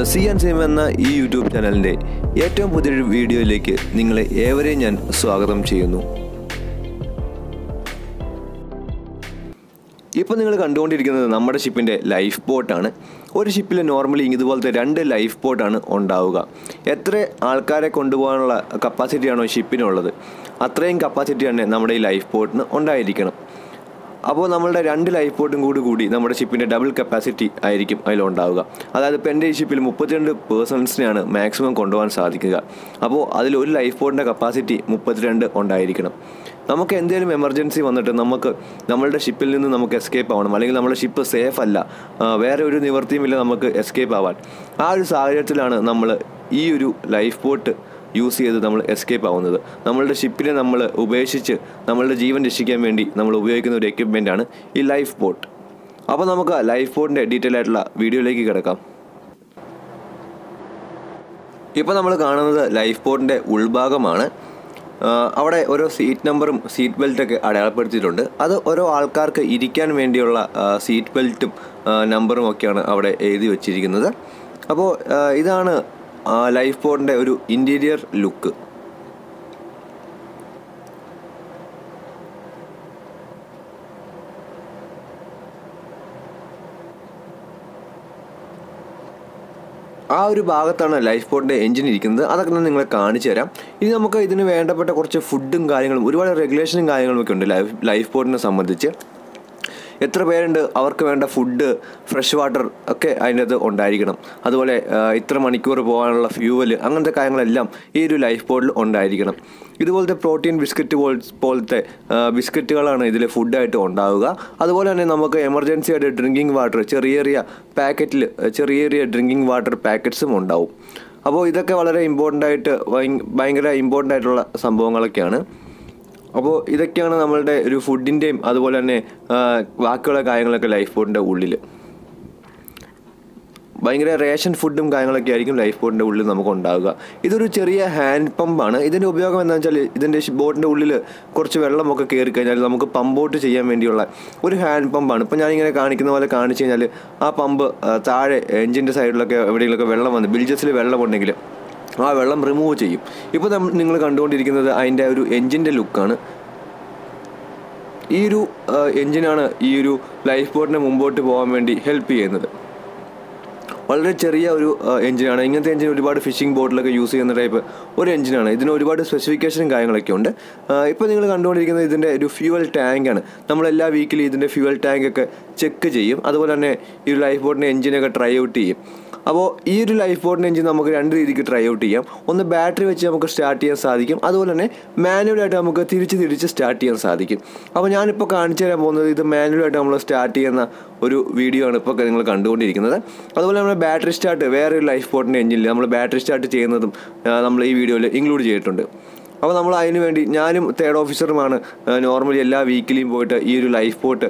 The C and SIM എന്ന ഈ YouTube ചാനലിന്റെ ഏറ്റവും പുതിയൊരു വീഡിയോയിലേക്ക് നിങ്ങളെ ഏവരെയും ഞാൻ സ്വാഗതം ചെയ്യുന്നു. ഇപ്പോൾ നിങ്ങൾ കണ്ടുകൊണ്ടിരിക്കുന്നത് നമ്മുടെ ഷിപ്പിന്റെ ലൈഫ് ബോട്ടാണ്. ഒരു ഷിപ്പിൽ നോർമലി ഇതുപോലത്തെ രണ്ട് ലൈഫ് ബോട്ടാണ് ഉണ്ടാവുക. എത്ര ആൾക്കാരെ കൊണ്ടുപോകാനുള്ള കപ്പാസിറ്റിയാണോ ഷിപ്പിനുള്ളത്? അത്രയും കപ്പാസിറ്റി തന്നെ നമ്മുടെ ഈ ലൈഫ് ബോട്ടിന് ഉണ്ടായിരിക്കണം. അപ്പോൾ നമ്മളുടെ രണ്ട് ലൈഫ് ബോട്ടും കൂടി കൂടി നമ്മുടെ ഷിപ്പിന്റെ ഡബിൾ കപ്പാസിറ്റി ആയിരിക്കും അതിലുണ്ടാവുക. അതായത് ഇപ്പോൾ എന്റെ ഈ ഷിപ്പിൽ മുപ്പത്തിരണ്ട് പേഴ്സൺസിനെയാണ് മാക്സിമം കൊണ്ടുപോകാൻ സാധിക്കുക. അപ്പോൾ അതിൽ ഒരു ലൈഫ് ബോട്ടിന്റെ കപ്പാസിറ്റി മുപ്പത്തിരണ്ട് ഉണ്ടായിരിക്കണം. നമുക്ക് എന്തെങ്കിലും എമർജൻസി വന്നിട്ട് നമുക്ക് നമ്മളുടെ ഷിപ്പിൽ നിന്ന് നമുക്ക് എസ്കേപ്പ് ആവണം. അല്ലെങ്കിൽ നമ്മുടെ ഷിപ്പ് സേഫ് അല്ല. വേറെ ഒരു നിവൃത്തിയുമില്ല നമുക്ക് എസ്കേപ്പ് ആവാൻ. ആ ഒരു സാഹചര്യത്തിലാണ് നമ്മൾ ഈ ഒരു ലൈഫ് ബോട്ട് യൂസ് ചെയ്ത് നമ്മൾ എസ്കേപ്പ് ആവുന്നത്. നമ്മളുടെ ഷിപ്പിനെ നമ്മൾ ഉപേക്ഷിച്ച് നമ്മളുടെ ജീവൻ രക്ഷിക്കാൻ വേണ്ടി നമ്മൾ ഉപയോഗിക്കുന്ന ഒരു എക്യുപ്മെന്റാണ് ഈ ലൈഫ് ബോട്ട് അപ്പോൾ നമുക്ക് ലൈഫ് ബോട്ടിന്റെ ഡീറ്റെയിൽ ആയിട്ടുള്ള വീഡിയോയിലേക്ക് കിടക്കാം. ഇപ്പോൾ നമ്മൾ കാണുന്നത് ലൈഫ് ബോട്ടിന്റെ ഉൾഭാഗമാണ്. അവിടെ ഓരോ സീറ്റ് നമ്പറും സീറ്റ് ബെൽറ്റൊക്കെ അടയാളപ്പെടുത്തിയിട്ടുണ്ട്. അത് ഓരോ ആൾക്കാർക്ക് ഇരിക്കാൻ വേണ്ടിയുള്ള സീറ്റ് ബെൽറ്റും നമ്പറും ഒക്കെയാണ് അവിടെ എഴുതി വച്ചിരിക്കുന്നത്. അപ്പോൾ ഇതാണ് ലൈഫ് ബോട്ടിന്റെ ഒരു ഇന്റീരിയർ ലുക്ക്. ആ ഒരു ഭാഗത്താണ് ലൈഫ് ബോട്ടിന്റെ എഞ്ചിൻ ഇരിക്കുന്നത്. അതൊക്കെ ഞാൻ നിങ്ങളെ കാണിച്ചു തരാം. ഇനി നമുക്ക് ഇതിന് വേണ്ടപ്പെട്ട കുറച്ച് ഫുഡും കാര്യങ്ങളും ഒരുപാട് റെഗുലേഷനും കാര്യങ്ങളും ഒക്കെ ഉണ്ട് ലൈഫ് ലൈഫ് ബോട്ടിനെ സംബന്ധിച്ച്. എത്ര പേരുണ്ട്? അവർക്ക് വേണ്ട ഫുഡ് ഫ്രഷ് വാട്ടർ ഒക്കെ അത് ഉണ്ടായിരിക്കണം. അതുപോലെ ഇത്ര മണിക്കൂർ പോകാനുള്ള ഫ്യൂവൽ അങ്ങനത്തെ കാര്യങ്ങളെല്ലാം ഈ ഒരു ലൈഫ് ബോട്ടിൽ ഉണ്ടായിരിക്കണം. ഇതുപോലത്തെ പ്രോട്ടീൻ ബിസ്ക്കറ്റ് പോലത്തെ ബിസ്ക്കറ്റുകളാണ് ഇതിൽ ഫുഡായിട്ട് ഉണ്ടാവുക. അതുപോലെ തന്നെ നമുക്ക് എമർജൻസി ആയിട്ട് ഡ്രിങ്കിങ് വാട്ടർ ചെറിയ ചെറിയ പാക്കറ്റിൽ ചെറിയ ചെറിയ ഡ്രിങ്കിങ് വാട്ടർ പാക്കറ്റ്സും ഉണ്ടാവും. അപ്പോൾ ഇതൊക്കെ വളരെ ഇമ്പോർട്ടന്റ് ആയിട്ട് ഭയങ്ക- ഭയങ്കര ഇമ്പോർട്ടന്റ് ആയിട്ടുള്ള സംഭവങ്ങളൊക്കെയാണ്. അപ്പോൾ ഇതൊക്കെയാണ് നമ്മളുടെ ഒരു ഫുഡിന്റെയും അതുപോലെ തന്നെ ബാക്കിയുള്ള കാര്യങ്ങളൊക്കെ ലൈഫ് ബോട്ടിന്റെ ഉള്ളിൽ ഭയങ്കര റേഷൻ ഫുഡും കാര്യങ്ങളൊക്കെ ആയിരിക്കും ലൈഫ് ബോട്ടിന്റെ ഉള്ളിൽ നമുക്ക് ഉണ്ടാവുക. ഇതൊരു ചെറിയ ഹാൻഡ് പമ്പാണ് ഇതിന്റെ ഉപയോഗം എന്താണെന്ന് വെച്ചാൽ ഇതിന്റെ ബോട്ടിന്റെ ഉള്ളിൽ കുറച്ച് വെള്ളമൊക്കെ കയറി കഴിഞ്ഞാൽ നമുക്ക് പമ്പോട്ട് ചെയ്യാൻ വേണ്ടിയുള്ള ഒരു ഹാൻഡ് പമ്പാണ് ഇപ്പോൾ ഞാനിങ്ങനെ കാണിക്കുന്ന പോലെ കാണിച്ചു കഴിഞ്ഞാൽ ആ പമ്പ് താഴെ എഞ്ചിന്റെ സൈഡിലൊക്കെ എവിടെയെങ്കിലുമൊക്കെ വെള്ളം വന്ന് ബിൽജസിൽ വെള്ളമുണ്ടെങ്കിൽ ആ വെള്ളം റിമൂവ് ചെയ്യും. ഇപ്പോൾ നിങ്ങൾ കണ്ടുകൊണ്ടിരിക്കുന്നത് അതിന്റെ ഒരു എൻജിന്റെ ലുക്കാണ് ഈ ഒരു എൻജിനാണ് ഈ ഒരു ലൈഫ് ബോട്ടിനെ മുമ്പോട്ട് പോകാൻ വേണ്ടി ഹെൽപ്പ് ചെയ്യുന്നത്. വളരെ ചെറിയ ഒരു എഞ്ചിനാണ്. ഇങ്ങനത്തെ എഞ്ചിൻ ഒരുപാട് ഫിഷിംഗ് ബോട്ടിലൊക്കെ യൂസ് ചെയ്യുന്ന ടൈപ്പ് ഒരു എഞ്ചിനാണ്. ഇതിന് ഒരുപാട് സ്പെസിഫിക്കേഷനും കാര്യങ്ങളൊക്കെ ഉണ്ട്. ഇപ്പോൾ നിങ്ങൾ കണ്ടുകൊണ്ടിരിക്കുന്നത് ഇതിന്റെ ഒരു ഫ്യൂവൽ ടാങ്കാണ് നമ്മൾ എല്ലാ വീക്കിലും ഇതിന്റെ ഫ്യൂവൽ ടാങ്കൊക്കെ ചെക്ക് ചെയ്യും. അതുപോലെ തന്നെ ഈ ലൈഫ് ബോട്ടിന്റെ എഞ്ചിനൊക്കെ ട്രൈ ഔട്ട് ചെയ്യും. അപ്പോൾ ഈ ഒരു ലൈഫ് ബോട്ടിന്റെ എഞ്ചിൻ നമുക്ക് രണ്ട് രീതിക്ക് ട്രൈ ഔട്ട് ചെയ്യാം. ഒന്ന് ബാറ്ററി വെച്ച് നമുക്ക് സ്റ്റാർട്ട് ചെയ്യാൻ സാധിക്കും. അതുപോലെ തന്നെ മാനുവലായിട്ട് നമുക്ക് തിരിച്ച് തിരിച്ച് സ്റ്റാർട്ട് ചെയ്യാൻ സാധിക്കും. അപ്പോൾ ഞാനിപ്പോൾ കാണിച്ചു തരാൻ പോകുന്നത് ഇത് മാനുവലായിട്ട് നമ്മൾ സ്റ്റാർട്ട് ചെയ്യുന്ന ഒരു വീഡിയോ ആണ് ഇപ്പോൾ നിങ്ങൾ കണ്ടുകൊണ്ടിരിക്കുന്നത്. അതുപോലെ നമ്മൾ ബാറ്ററി സ്റ്റാർട്ട് വേറെ ഒരു ലൈഫ് ബോട്ടിന്റെ എഞ്ചിനിൽ നമ്മൾ ബാറ്ററി സ്റ്റാർട്ട് ചെയ്യുന്നതും നമ്മൾ ഈ വീഡിയോയിൽ ഇൻക്ലൂഡ് ചെയ്തിട്ടുണ്ട്. അപ്പോൾ നമ്മൾ അതിന് വേണ്ടി ഞാനും തേർഡ് ഓഫീസറുമാണ് നോർമലി എല്ലാ വീക്കിലും പോയിട്ട് ഈ ഒരു ലൈഫ് ബോട്ട്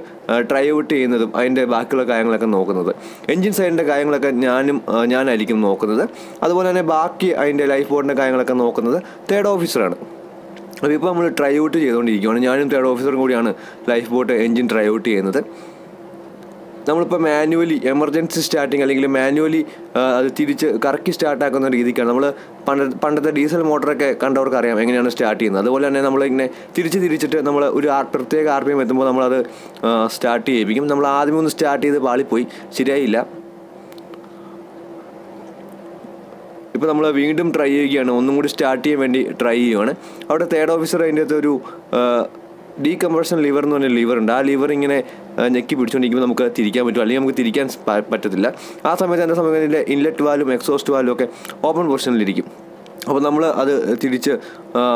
ട്രൈ ഔട്ട് ചെയ്യുന്നതും അതിന്റെ ബാക്കിയുള്ള കാര്യങ്ങളൊക്കെ നോക്കുന്നത്. എൻജിൻ സൈഡിന്റെ കാര്യങ്ങളൊക്കെ ഞാനും ഞാനായിരിക്കും നോക്കുന്നത്. അതുപോലെ തന്നെ ബാക്കി അതിന്റെ ലൈഫ് ബോട്ടിന്റെ കാര്യങ്ങളൊക്കെ നോക്കുന്നത് തേർഡ് ഓഫീസറാണ് അപ്പോൾ ഇപ്പോൾ നമ്മൾ ട്രൈ ഔട്ട് ചെയ്തുകൊണ്ടിരിക്കുകയാണ് ഞാനും തേർഡ് ഓഫീസറും കൂടിയാണ് life boat engine try out ചെയ്യുന്നത്. നമ്മളിപ്പോൾ മാനുവലി എമർജൻസി സ്റ്റാർട്ടിങ് അല്ലെങ്കിൽ മാനുവലി അത് തിരിച്ച് കറക്കി സ്റ്റാർട്ടാക്കുന്ന രീതിക്കാണ്. നമ്മൾ പണ്ട് പണ്ടത്തെ ഡീസൽ മോട്ടറൊക്കെ കണ്ടവർക്ക് അറിയാം എങ്ങനെയാണ് സ്റ്റാർട്ട് ചെയ്യുന്നത്. അതുപോലെ തന്നെ നമ്മളിങ്ങനെ തിരിച്ച് തിരിച്ചിട്ട് നമ്മൾ ഒരു പ്രത്യേക ആർ പി എം എത്തുമ്പോൾ നമ്മളത് സ്റ്റാർട്ട് ചെയ്യിപ്പിക്കും. നമ്മൾ ആദ്യം ഒന്ന് സ്റ്റാർട്ട് ചെയ്ത് പാളിപ്പോയി. ശരിയായില്ല. ഇപ്പോൾ നമ്മൾ വീണ്ടും ട്രൈ ചെയ്യുകയാണ്. ഒന്നും കൂടി സ്റ്റാർട്ട് ചെയ്യാൻ വേണ്ടി ട്രൈ ചെയ്യുകയാണ് അവിടെ തേർഡ് ഓഫീസർ അതിന്റെ അകത്ത് ഒരു ഡീകംപ്രഷൻ ലിവർ എന്ന് പറഞ്ഞ ലിവർ ഉണ്ട്. ആ ലിവർ ഇങ്ങനെ ഞെക്കി പിടിച്ചുകൊണ്ടിരിക്കുമ്പോൾ നമുക്ക് തിരിക്കാൻ പറ്റും. അല്ലെങ്കിൽ നമുക്ക് തിരിക്കാൻ പറ്റത്തില്ല. ആ സമയത്ത് എന്റെ സമയത്ത് ഇതിന്റെ ഇൻലെറ്റ് വാലും എക്സോസ്റ്റ് വാലും ഒക്കെ ഓപ്പൺ പൊസിഷനിലിരിക്കും അപ്പോൾ നമ്മൾ അത് തിരിച്ച്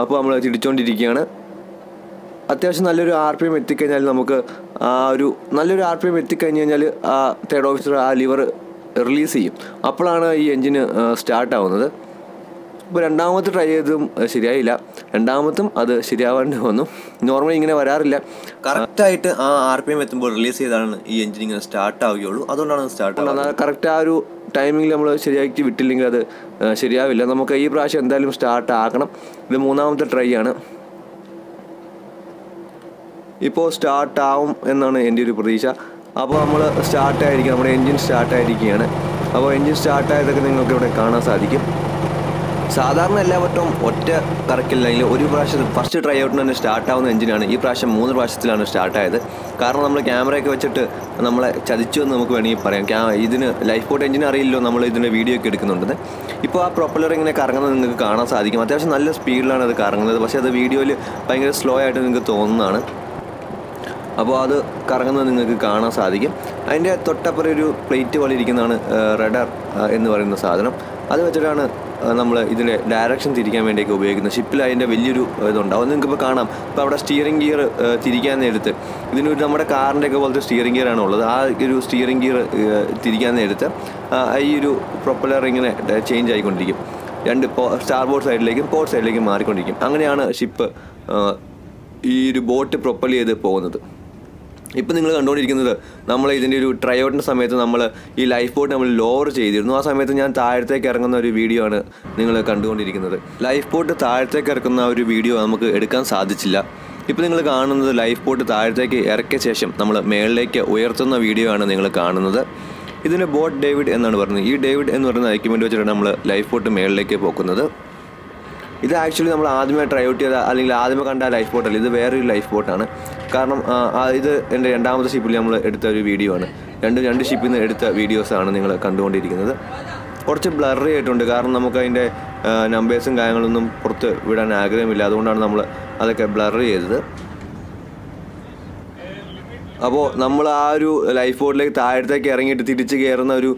അപ്പോൾ നമ്മൾ തിരിച്ചുകൊണ്ടിരിക്കുകയാണ് അത്യാവശ്യം നല്ലൊരു ആർ പി എം എത്തിക്കഴിഞ്ഞാൽ നമുക്ക് ആ ഒരു നല്ലൊരു ആർ പി എം എത്തിക്കഴിഞ്ഞ് കഴിഞ്ഞാൽ ആ തേർഡ് ഓഫീസർ ആ ലിവർ റിലീസ് ചെയ്യും. അപ്പോഴാണ് ഈ എൻജിന് സ്റ്റാർട്ട് ആവുന്നത് ഇപ്പോൾ രണ്ടാമത്തെ ട്രൈ ചെയ്തതും ശരിയായില്ല. രണ്ടാമത്തും അത് ശരിയാവാണ്ട് വന്നു. നോർമലി ഇങ്ങനെ വരാറില്ല. കറക്റ്റായിട്ട് ആ ആർ പി എം എത്തുമ്പോൾ റിലീസ് ചെയ്താണ് ഈ എഞ്ചിൻ ഇങ്ങനെ സ്റ്റാർട്ട് ആവുകയുള്ളൂ. അതുകൊണ്ടാണ് സ്റ്റാർട്ട് ആവുന്നത് കറക്റ്റ് ആ ഒരു ടൈമിങ്ങിൽ നമ്മൾ ശരിയാക്കി വിട്ടില്ലെങ്കിൽ അത് ശരിയാവില്ല. നമുക്ക് ഈ പ്രാവശ്യം എന്തായാലും സ്റ്റാർട്ട് ആക്കണം. ഇത് മൂന്നാമത്തെ ട്രൈ ആണ്. ഇപ്പോൾ സ്റ്റാർട്ട് ആവും എന്നാണ് എന്റെ ഒരു പ്രതീക്ഷ. അപ്പോൾ നമ്മൾ സ്റ്റാർട്ടായിരിക്കും നമ്മുടെ എൻജിൻ സ്റ്റാർട്ടായിരിക്കുകയാണ് അപ്പോൾ എൻജിൻ സ്റ്റാർട്ടായതൊക്കെ നിങ്ങൾക്ക് ഇവിടെ കാണാൻ സാധിക്കും. സാധാരണ എല്ലാ വട്ടവും ഒറ്റ കറക്കില്ലെങ്കിൽ ഒരു പ്രാവശ്യം ഫസ്റ്റ് ട്രൈ ഔട്ടിന് തന്നെ സ്റ്റാർട്ട് ആവുന്ന എഞ്ചിനാണ് ഈ പ്രാവശ്യം മൂന്ന് പ്രാവശ്യത്തിലാണ് സ്റ്റാർട്ട് ആയത്. കാരണം നമ്മൾ ക്യാമറയൊക്കെ വെച്ചിട്ട് നമ്മളെ ചതിച്ചു എന്ന് നമുക്ക് വേണമെങ്കിൽ പറയാം. ക്യാ ഇതിന് ലൈഫ് ബോട്ട് എഞ്ചിൻ അറിയില്ലോ നമ്മൾ ഇതിന്റെ വീഡിയോ ഒക്കെ എടുക്കുന്നുണ്ടെന്ന് ഇപ്പോൾ ആ പ്രൊപ്പലർ ഇങ്ങനെ കറങ്ങുന്നത് നിങ്ങൾക്ക് കാണാൻ സാധിക്കും. അത്യാവശ്യം നല്ല സ്പീഡിലാണ് അത് കറങ്ങുന്നത്. പക്ഷേ അത് വീഡിയോയിൽ ഭയങ്കര സ്ലോ ആയിട്ട് നിങ്ങൾക്ക് തോന്നുന്നതാണ്. അപ്പോൾ അത് കറങ്ങുന്നത് നിങ്ങൾക്ക് കാണാൻ സാധിക്കും. അതിന്റെ തൊട്ടപ്പുറം ഒരു പ്ലേറ്റ് പോലെ ഇരിക്കുന്നതാണ് റഡർ എന്ന് പറയുന്ന സാധനം. അത് വെച്ചിട്ടാണ് നമ്മൾ ഇതിന്റെ ഡയറക്ഷൻ തിരിക്കാൻ വേണ്ടിയൊക്കെ ഉപയോഗിക്കുന്നത്. ഷിപ്പിൽ അതിന്റെ വലിയൊരു ഇതുണ്ടാവും. അത് നിങ്ങൾക്ക് ഇപ്പോൾ കാണാം. ഇപ്പോൾ അവിടെ സ്റ്റിയറിംഗ് ഗിയർ തിരിക്കാൻ നേരത്ത് ഇതിനൊരു നമ്മുടെ കാറിന്റെ ഒക്കെ പോലത്തെ സ്റ്റിയറിംഗ് ഗിയറാണ് ഉള്ളത്. ആ ഒരു സ്റ്റിയറിംഗ് ഗിയർ തിരിക്കാൻ നേരത്ത് ഈ ഒരു പ്രൊപ്പലർ ഇങ്ങനെ ചേഞ്ച് ആയിക്കൊണ്ടിരിക്കും. രണ്ട് പോ സ്റ്റാർബോർഡ് സൈഡിലേക്കും പോർട്ട് സൈഡിലേക്കും മാറിക്കൊണ്ടിരിക്കും. അങ്ങനെയാണ് ഷിപ്പ് ഈ ഒരു ബോട്ട് പ്രൊപ്പൽ ചെയ്ത് പോകുന്നത്. ഇപ്പം നിങ്ങൾ കണ്ടുകൊണ്ടിരിക്കുന്നത് നമ്മൾ ഇതിന്റെ ഒരു ട്രൈഔട്ടിന്റെ സമയത്ത് നമ്മൾ ഈ ലൈഫ് ബോട്ട് നമ്മൾ ലോവർ ചെയ്തിരുന്നു. ആ സമയത്ത് ഞാൻ താഴത്തേക്ക് ഇറങ്ങുന്ന ഒരു വീഡിയോ ആണ് നിങ്ങൾ കണ്ടുകൊണ്ടിരിക്കുന്നത്. ലൈഫ് ബോട്ട് താഴത്തേക്ക് ഇറക്കുന്ന ഒരു വീഡിയോ നമുക്ക് എടുക്കാൻ സാധിച്ചില്ല. ഇപ്പോൾ നിങ്ങൾ കാണുന്നത് ലൈഫ് ബോട്ട് താഴത്തേക്ക് ഇറക്കിയ ശേഷം നമ്മൾ മേളിലേക്ക് ഉയർത്തുന്ന വീഡിയോ ആണ് നിങ്ങൾ കാണുന്നത്. ഇതിന് ബോട്ട് ഡേവിഡ് എന്നാണ് പറയുന്നത്. ഈ ഡേവിഡ് എന്ന് പറയുന്ന എക്യുപ്മെന്റ് വെച്ചിട്ടാണ് നമ്മൾ ലൈഫ് ബോട്ട് മേളിലേക്ക് പോക്കുന്നത്. ഇത് ആക്ച്വലി നമ്മൾ ആദ്യമേ ട്രൈ ഔട്ട് ചെയ്ത അല്ലെങ്കിൽ ആദ്യമേ കണ്ട ലൈഫ് ബോട്ടല്ല ഇത് വേറൊരു ലൈഫ് ബോട്ടാണ് കാരണം ഇത് എന്റെ രണ്ടാമത്തെ ഷിപ്പിൽ നമ്മൾ എടുത്ത ഒരു വീഡിയോ ആണ്. രണ്ട് രണ്ട് ഷിപ്പിൽ നിന്ന് എടുത്ത വീഡിയോസാണ് നിങ്ങൾ കണ്ടുകൊണ്ടിരിക്കുന്നത്. കുറച്ച് ബ്ലറി ആയിട്ടുണ്ട്. കാരണം നമുക്ക് അതിന്റെ നമ്പേഴ്സും കാര്യങ്ങളൊന്നും പുറത്ത് വിടാൻ ആഗ്രഹമില്ല. അതുകൊണ്ടാണ് നമ്മൾ അതൊക്കെ ബ്ലറി ചെയ്തത്. അപ്പോൾ നമ്മൾ ആ ഒരു ലൈഫ് ബോട്ടിലേക്ക് താഴത്തേക്ക് ഇറങ്ങിയിട്ട് തിരിച്ച് കയറുന്ന ഒരു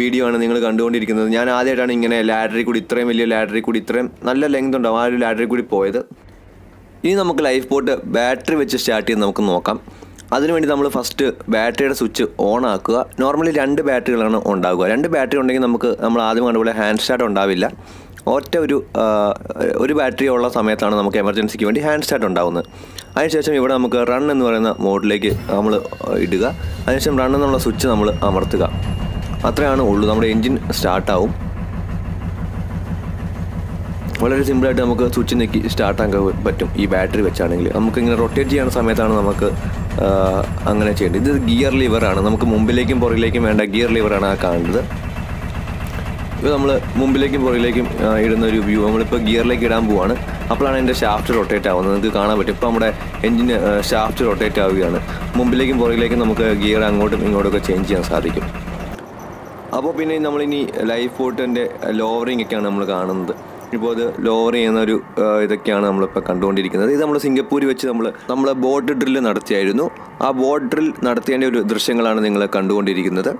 വീഡിയോ ആണ് നിങ്ങൾ കണ്ടുകൊണ്ടിരിക്കുന്നത്. ഞാൻ ആദ്യമായിട്ടാണ് ഇങ്ങനെ ലാഡറി കൂടി ഇത്രയും വലിയ ലാഡറി കൂടി ഇത്രയും നല്ല ലെങ്ത് ഉണ്ടാവും. ആ ഒരു ലാഡറി കൂടി പോയത്. ഇനി നമുക്ക് ലൈഫ് ബോട്ട് ബാറ്ററി വെച്ച് സ്റ്റാർട്ട് ചെയ്ത് നമുക്ക് നോക്കാം. അതിനുവേണ്ടി നമ്മൾ ഫസ്റ്റ് ബാറ്ററിയുടെ സ്വിച്ച് ഓൺ ആക്കുക. നോർമലി രണ്ട് ബാറ്ററികളാണ് ഉണ്ടാകുക രണ്ട് ബാറ്ററി ഉണ്ടെങ്കിൽ നമുക്ക് നമ്മൾ ആദ്യം കണ്ടുപോലെ ഹാൻഡ് സ്റ്റാർട്ട് ഉണ്ടാവില്ല. ഒറ്റ ഒരു ഒരു ബാറ്ററി ഉള്ള സമയത്താണ് നമുക്ക് എമർജൻസിക്ക് വേണ്ടി ഹാൻഡ് സ്റ്റാർട്ട് ഉണ്ടാകുന്നത് അതിനുശേഷം ഇവിടെ നമുക്ക് റൺ എന്ന് പറയുന്ന മോഡിലേക്ക് നമ്മൾ ഇടുക. അതിനുശേഷം റൺ എന്നുള്ള സ്വിച്ച് നമ്മൾ അമർത്തുക. അത്രയാണ് ഉള്ളൂ. നമ്മുടെ എൻജിൻ സ്റ്റാർട്ടാവും വളരെ സിമ്പിളായിട്ട് നമുക്ക് സ്വിച്ച് സ്റ്റാർട്ട് സ്റ്റാർട്ടാക്കാൻ പറ്റും. ഈ ബാറ്ററി വെച്ചാണെങ്കിൽ. നമുക്ക് ഇങ്ങനെ റൊട്ടേറ്റ് ചെയ്യുന്ന സമയത്താണ് നമുക്ക് അങ്ങനെ ചെയ്യേണ്ടത്. ഇത് ഗിയർ ലിവറാണ് നമുക്ക് മുമ്പിലേക്കും പുറകിലേക്കും വേണ്ട ഗിയർ ലിവറാണ് ആ കാണുന്നത്. ഇപ്പോൾ നമ്മൾ മുമ്പിലേക്കും പുറകിലേക്കും ഇടുന്ന ഒരു വ്യൂ നമ്മളിപ്പോൾ ഗിയറിലേക്ക് ഇടാൻ പോവാണ്. അപ്പോഴാണ് എന്റെ ഷാഫ്റ്റ് റൊട്ടേറ്റ് ആവുന്നത്. നിങ്ങൾക്ക് കാണാൻ പറ്റും. ഇപ്പോൾ നമ്മുടെ എഞ്ചിന് ഷാഫ്റ്റ് റൊട്ടേറ്റ് ആവുകയാണ്. മുമ്പിലേക്കും പുറകിലേക്കും നമുക്ക് ഗിയർ അങ്ങോട്ടും ഇങ്ങോട്ടും ഒക്കെ ചേഞ്ച് ചെയ്യാൻ സാധിക്കും. അപ്പോൾ പിന്നെ നമ്മളിനി ലൈഫ് ബോട്ടിന്റെ ലോവറിംഗ് ഒക്കെയാണ് നമ്മൾ കാണുന്നത്. ഇപ്പോൾ അത് ലോവർ ചെയ്യുന്ന ഒരു ഇതൊക്കെയാണ് നമ്മളിപ്പോൾ കണ്ടുകൊണ്ടിരിക്കുന്നത്. ഇത് നമ്മൾ സിംഗപ്പൂരിൽ വെച്ച് നമ്മൾ നമ്മൾ ബോട്ട് ഡ്രില്ല് നടത്തിയായിരുന്നു. ആ ബോട്ട് ഡ്രിൽ നടത്തിയതിന്റെ ഒരു ദൃശ്യങ്ങളാണ് നിങ്ങൾ കണ്ടുകൊണ്ടിരിക്കുന്നത്.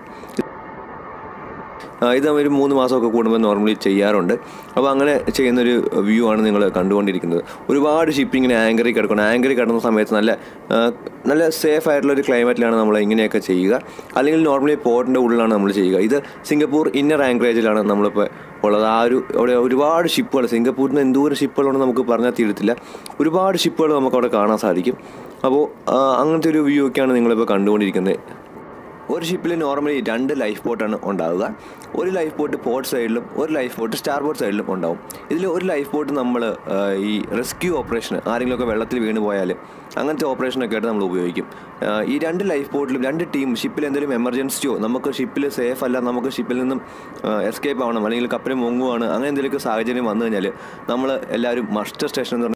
ഇത് ഒരു മൂന്ന് മാസമൊക്കെ കൂടുമ്പോൾ നോർമലി ചെയ്യാറുണ്ട്. അപ്പോൾ അങ്ങനെ ചെയ്യുന്നൊരു വ്യൂ ആണ് നിങ്ങൾ കണ്ടുകൊണ്ടിരിക്കുന്നത്. ഒരുപാട് ഷിപ്പിങ്ങിന് ആങ്കറിൽ കിടക്കണം. ആങ്കറി കിടന്ന സമയത്ത് നല്ല നല്ല സേഫ് ആയിട്ടുള്ള ഒരു ക്ലൈമറ്റിലാണ് നമ്മൾ ഇങ്ങനെയൊക്കെ ചെയ്യുക. അല്ലെങ്കിൽ നോർമലി പോർട്ടിന്റെ ഉള്ളിലാണ് നമ്മൾ ചെയ്യുക. ഇത് സിംഗപ്പൂർ ഇന്നർ ആങ്കറേജിലാണ് നമ്മളിപ്പോൾ ഉള്ളത്. ആ ഒരു അവിടെ ഒരുപാട് ഷിപ്പുകൾ സിംഗപ്പൂരിൽ എന്തോരം ഷിപ്പുകളുണ്ടെന്ന് നമുക്ക് പറഞ്ഞാൽ തീരത്തില്ല. ഒരുപാട് ഷിപ്പുകൾ നമുക്ക് അവിടെ കാണാൻ സാധിക്കും. അപ്പോൾ അങ്ങനത്തെ ഒരു വ്യൂ ഒക്കെയാണ് നിങ്ങളിപ്പോൾ കണ്ടുകൊണ്ടിരിക്കുന്നത്. ഒരു ഷിപ്പിൽ നോർമലി രണ്ട് ലൈഫ് ബോട്ടാണ് ഉണ്ടാവുക. ഒരു ലൈഫ് ബോട്ട് പോർട്ട് സൈഡിലും ഒരു ലൈഫ് ബോട്ട് സ്റ്റാർ ബോട്ട് സൈഡിലും ഉണ്ടാവും. ഇതിൽ ഒരു ലൈഫ് ബോട്ട് നമ്മൾ ഈ റെസ്ക്യൂ ഓപ്പറേഷൻ ആരെങ്കിലുമൊക്കെ വെള്ളത്തിൽ വീണ് പോയാൽ അങ്ങനത്തെ ഓപ്പറേഷനൊക്കെ ആയിട്ട് നമ്മൾ ഉപയോഗിക്കും. ഈ രണ്ട് ലൈഫ് ബോട്ടിലും രണ്ട് ടീം ഷിപ്പിൽ എന്തെങ്കിലും എമർജൻസിയോ നമുക്ക് ഷിപ്പിൽ സേഫ് അല്ല നമുക്ക് ഷിപ്പിൽ നിന്നും എസ്കേപ്പ് ആവണം അല്ലെങ്കിൽ കപ്പലിൽ മുങ്ങുവാണ് അങ്ങനെ എന്തെങ്കിലുമൊക്കെ സാഹചര്യം വന്നു കഴിഞ്ഞാൽ നമ്മൾ എല്ലാവരും മസ്റ്റർ സ്റ്റേഷൻ എന്ന്